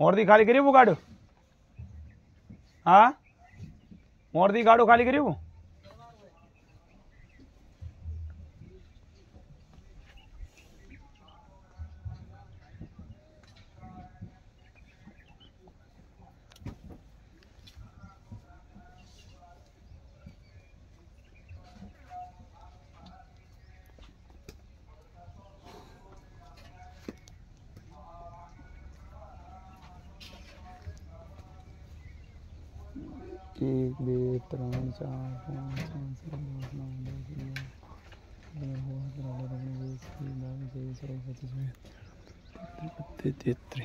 मोरदी खाली करियो वो गाड़ो हाँ? मोरदी गाड़ो खाली करियो एक दो तीन चार पाँच छः सात आठ नौ दस ग्यारह बारह तेरह चौदह पंद्रह सोलह सत्रह अठारह उन्नीस बीस बाईस तेईस चौबीस पच्चीस छब्बीस सत्ताईस तेहत्तर